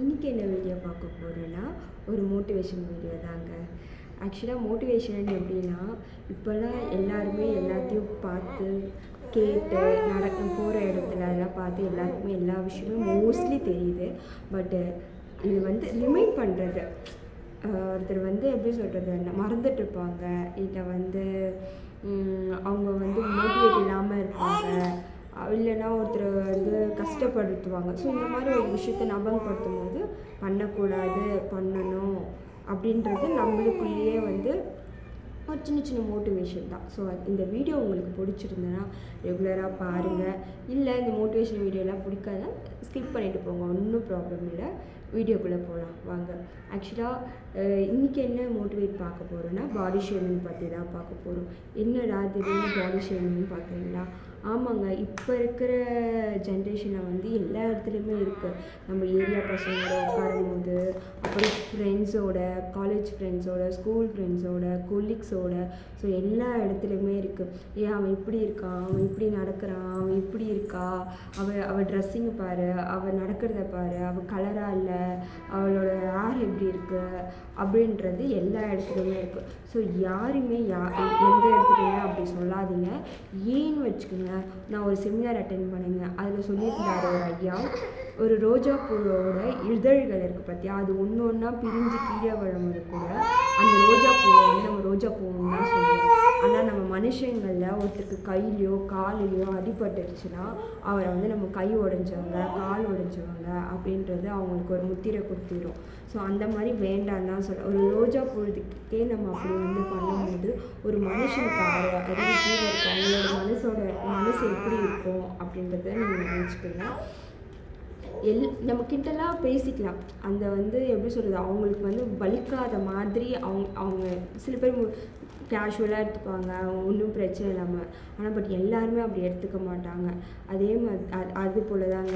இன்றைக்கி என்ன வீடியோ பார்க்க போகிறேன்னா ஒரு மோட்டிவேஷன் வீடியோ தாங்க. ஆக்சுவலாக மோட்டிவேஷன் எப்படின்னா இப்போல்லாம் எல்லாருமே எல்லாத்தையும் பார்த்து கேட்டு நடக்க போகிற இடத்துல எல்லாம் பார்த்து எல்லாருக்குமே எல்லா விஷயமும் மோஸ்ட்லி தெரியுது. பட்டு இது வந்து ரிமைண்ட் பண்ணுறது ஒருத்தர் வந்து எப்படி சொல்கிறது மறந்துட்டுருப்பாங்க இல்லை வந்து அவங்க வந்து மோட்டிவேட் இல்லாமல் இருப்பாங்க. இல்லைன்னா ஒருத்தரை வந்து கஷ்டப்படுத்துவாங்க. ஸோ இந்த மாதிரி ஒரு விஷயத்தை ஞாபகப்படுத்தும் போது பண்ணக்கூடாது பண்ணணும் அப்படின்றது நம்மளுக்குள்ளேயே வந்து ஒரு சின்ன சின்ன மோட்டிவேஷன் தான். ஸோ இந்த வீடியோ உங்களுக்கு பிடிச்சிருந்தனா ரெகுலராக பாருங்கள் இல்லை இந்த மோட்டிவேஷன் வீடியோலாம் பிடிக்காதா ஸ்கிப் பண்ணிட்டு போங்க. ஒன்றும் ப்ராப்ளம் இல்லை. வீடியோக்குள்ளே போகலாம் வாங்க. ஆக்சுவலாக இன்றைக்கி என்ன மோட்டிவேட் பார்க்க போகிறோன்னா பாடி ஷேமிங் பற்றி தான் பார்க்க போகிறோம் என்னடா திடீர்னு பாடி ஷேமிங் பார்க்குறீங்களா? ஆமாங்க இப்போ இருக்கிற ஜென்ரேஷனில் வந்து எல்லா இடத்துலையுமே இருக்குது நம்ம ஏரியா பசங்களோட உட்காரும் போது அப்புறம் ஃப்ரெண்ட்ஸோட காலேஜ் ஃப்ரெண்ட்ஸோட ஸ்கூல் ஃப்ரெண்ட்ஸோட கொலீக்ஸோட ஸோ எல்லா இடத்துலையுமே இருக்குது ஏன் அவன் இப்படி இருக்கான் அவன் இப்படி நடக்கிறான்? அவன் இப்படி இருக்கா? அவள் அவள் ட்ரெஸ்ஸிங் பாரு அவள் நடக்கிறத பாரு அவள் கலராக இல்லை அவளோட ஹேர் எப்படி இருக்குது அப்படின்றது எல்லா இடத்துலையுமே இருக்குது ஸோ யாருமே யா எந்த இடத்துலையுமே அப்படி சொல்ல ஏன்னு வச்சுக்கோங்க. நான் ஒரு செமினார் அட்டென்ட் பண்ணுங்க. அதில் சொல்லியிருந்தார் ஒரு ஐயா ஒரு ரோஜா பூவோட இதழ்கள் இருக்குது பார்த்தியா அது ஒன்று ஒன்றா பிரிஞ்சு கீழே விழும்போது கூட அந்த ரோஜா பூவை வந்து நம்ம ரோஜா பூன்னு தான் சொல்லுவோம். ஆனால் மனுஷங்களில் ஒருத்தருக்கு கையிலையோ காலிலையோ அடிபட்டுருச்சுன்னா அவரை வந்து நம்ம கை உடஞ்சவங்க கால் உடஞ்சவங்க அப்படின்றது அவங்களுக்கு ஒரு முத்திரை கொடுத்துரும். ஸோ அந்த மாதிரி வேண்டாம் தான் சொல்ல ஒரு ரோஜா பொழுதுக்கே நம்ம அப்படி வந்து பண்ணும்போது ஒரு மனுஷனுக்கு அதாவது கீழே அவங்களோட மனசோட மனசு எப்படி இருக்கும் அப்படின்றத நம்ம நினச்சிக்கலாம். எல் நம்ம கிட்டலாம் பேசிக்கலாம். அந்த வந்து எப்படி சொல்கிறது அவங்களுக்கு வந்து வலிக்காத மாதிரி அவங்க அவங்க சில பேர் கேஷுவலாக எடுத்துப்பாங்க ஒன்றும் பிரச்சனை இல்லாமல் ஆனால் பட் எல்லாருமே அப்படி எடுத்துக்க மாட்டாங்க. அதே மாதிரி அது அது போல் தாங்க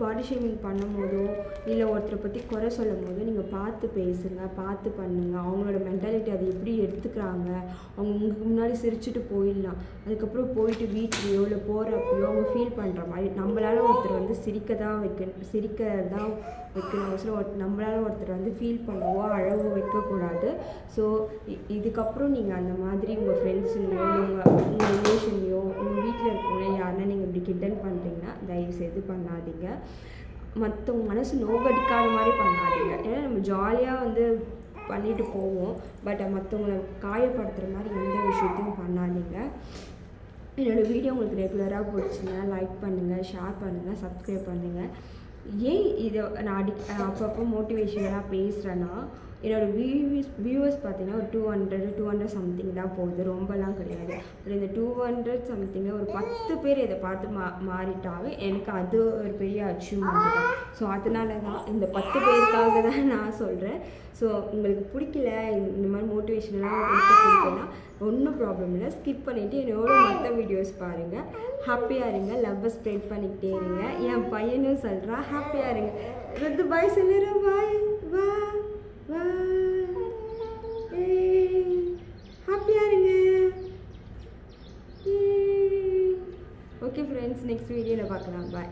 பாடி ஷேமிங் பண்ணும் போதோ இல்லை ஒருத்தரை பற்றி குறை சொல்லும் போதோ நீங்கள் பார்த்து பேசுங்க பார்த்து பண்ணுங்கள் அவங்களோட மென்டாலிட்டி அது எப்படி எடுத்துக்கிறாங்க? அவங்க உங்களுக்கு முன்னாடி சிரிச்சுட்டு போயிடலாம். அதுக்கப்புறம் போயிட்டு வீட்லேயோ இல்லை போகிறப்பையோ அவங்க ஃபீல் பண்ணுற மாதிரி நம்மளால ஒருத்தர் வந்து சிரிக்க தான் வைக்க சிரிக்க தான் வைக்கணும் அவசரம் ஒரு நம்மளால ஒருத்தர் வந்து ஃபீல் பண்ணவோ அழவோ வைக்கக்கூடாது. ஸோ இதுக்கப்புறம் நீங்கள் அந்த மாதிரி உங்கள் ஃப்ரெண்ட்ஸுங்களோ உங்கள் உங்கள் ரிலேஷன்லையோ உங்கள் வீட்டில் இருக்கவங்களே யாருன்னா நீங்கள் இப்படி கிண்டல் பண்ணுறீங்கன்னா தயவு செய்து பண்ணாதீங்க. மற்றவங்க மனசு நோகடிக்காத மாதிரி பண்ணாதீங்க. ஏன்னா நம்ம ஜாலியாக வந்து பண்ணிட்டு போவோம். பட் மற்றவங்கள காயப்படுத்துகிற மாதிரி எந்த விஷயத்தையும் பண்ணாதீங்க. என்னோடய வீடியோ உங்களுக்கு ரெகுலராக பிடிச்சிங்கன்னா லைக் பண்ணுங்கள் ஷேர் பண்ணுங்கள் சப்ஸ்கிரைப் பண்ணுங்கள் ஏன் இதை நான் அடி அப்பப்போ மோட்டிவேஷனலாக பேசுகிறேன்னா என்னோடய வியூஸ் வியூவர்ஸ் பார்த்தீங்கன்னா ஒரு two hundred two hundred something தான் போகுது. ரொம்பலாம் கிடையாது. அப்புறம் இந்த டூ ஹண்ட்ரட் சம்திங்கில் ஒரு பத்து பேர் இதை பார்த்து மா மாறிட்டாவே எனக்கு அது ஒரு பெரிய அச்சீவ்மெண்ட் தான். ஸோ அதனால தான் இந்த பத்து பேருக்காக தான் நான் சொல்கிறேன் ஸோ உங்களுக்கு பிடிக்கல இந்த மாதிரி மோட்டிவேஷன்லாம் பிடிக்கலன்னா ஒன்றும் ப்ராப்ளம் இல்லை. ஸ்கிப் பண்ணிவிட்டு என்னோட மற்ற வீடியோஸ் பாருங்கள் ஹாப்பியாக இருங்க. லவ்வை ஸ்ப்ரெட் பண்ணிக்கிட்டே இருங்க. என் பையனும் சொல்கிறான் ஹாப்பியாக இருங்க. ருத்து பாய் சொல்லிடுறேன் பாய் ஹாப்பியாக இருங்க. ஓகே ஃப்ரெண்ட்ஸ் நெக்ஸ்ட் வீடியோவில் பார்க்கலாம். பாய்